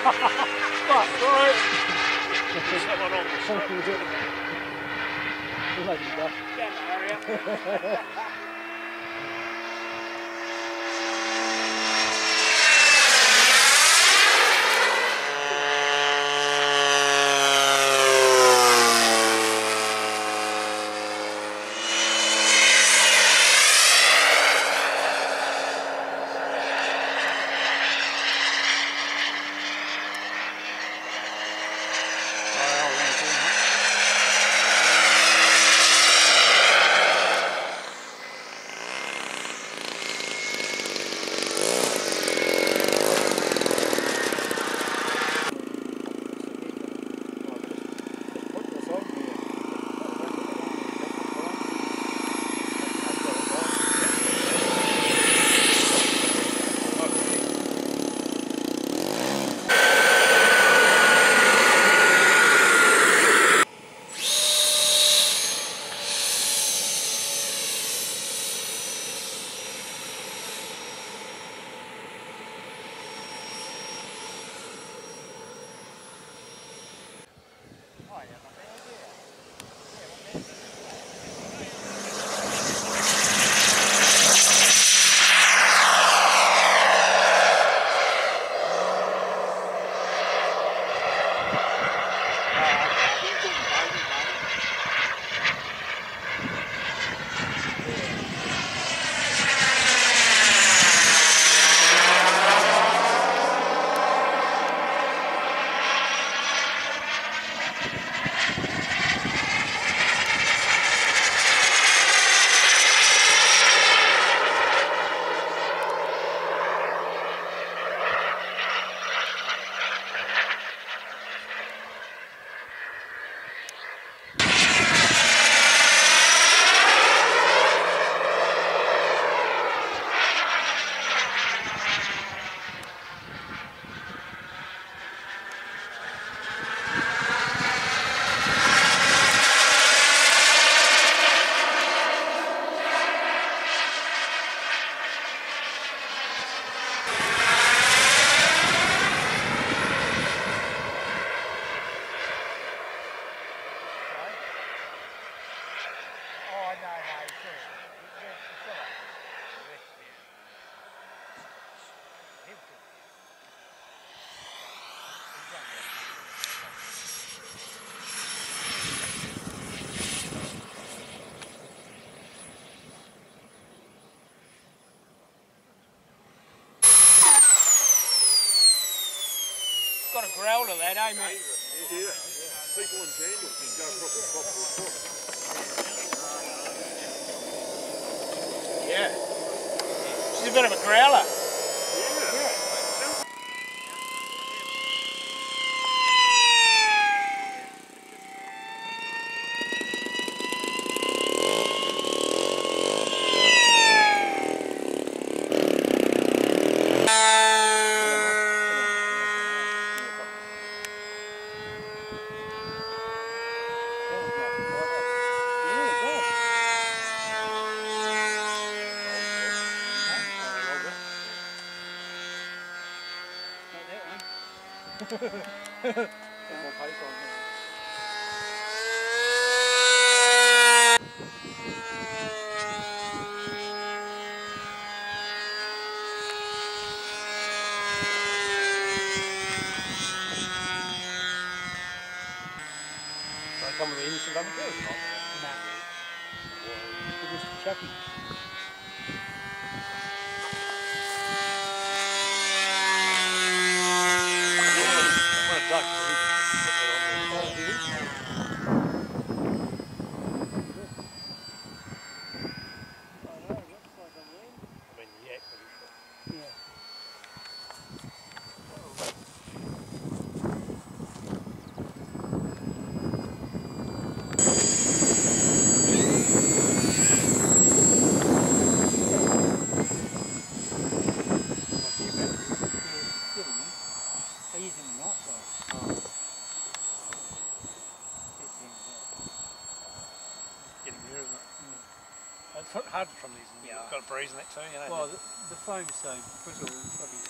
Fuck, right? Someone on the strip. Legend, Yeah, Mario. Got a growler there, eh, don't you? Yeah, people in Daniel can go proper, proper, proper. Yeah. She's a bit of a growler. Ha ha ha. The innocent or not? It was Chucky. Well, Doug, so he can put that on there. I mean, yeah, but Yeah. I use them a lot though. getting there, isn't it? It's hard from these. Yeah. You've got a breeze next to you, know. Well, the, the foam's so brittle, probably